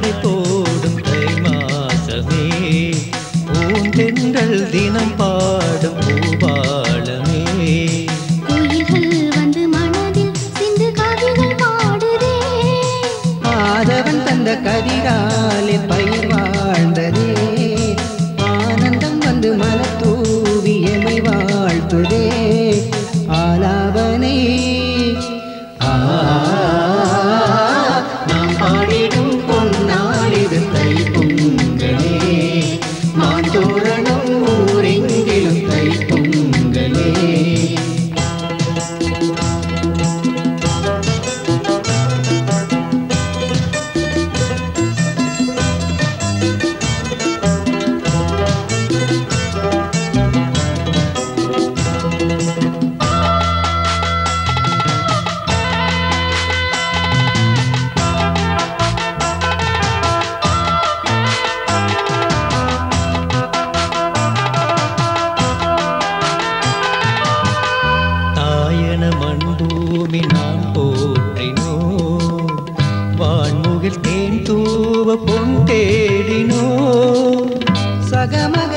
ஆடி போடும் தை மாசமே பூந்தென்றல் தினம் பா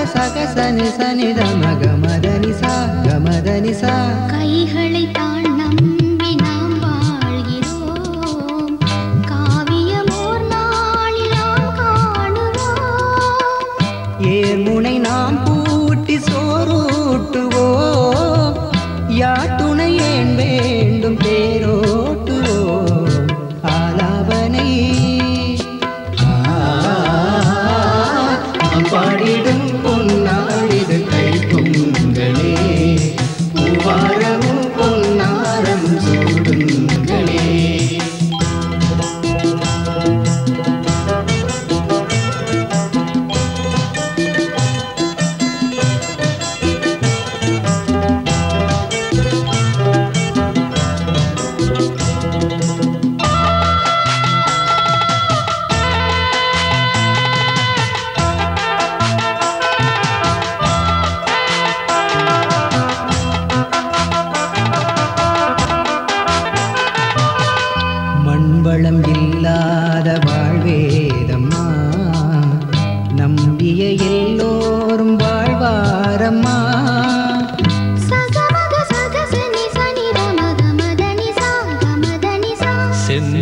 சக சனி சனி தம கமதனி சா கமதனி சா கைகளை தான் நம்பி நாம் வாழ்கிறோம். காவியமோர் நாளிலாம் காணுவோம். ஏர்முனை நாம் பூட்டி ஏன் வேண்டும்?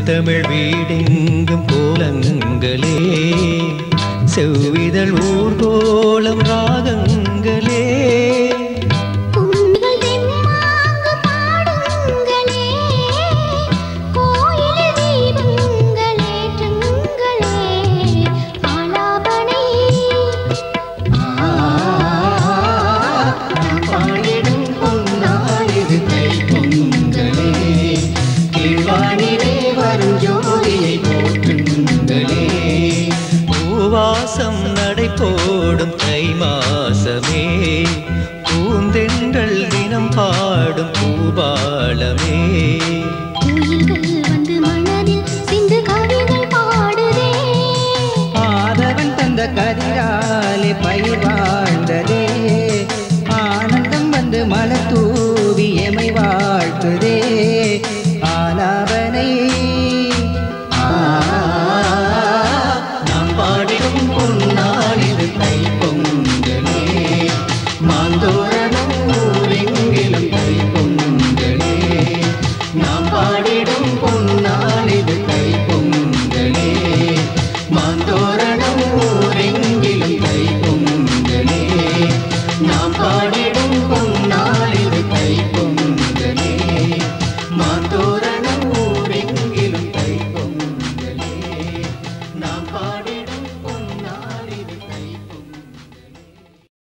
தமிழ் வீடெங்கும் கோலங்களே செவ்விதழ் ஊர்கோலம் பூவாசம் நடை போடும் தை மாசமே பூந்தென்றல் தினம் பாடும் பூபாலமே.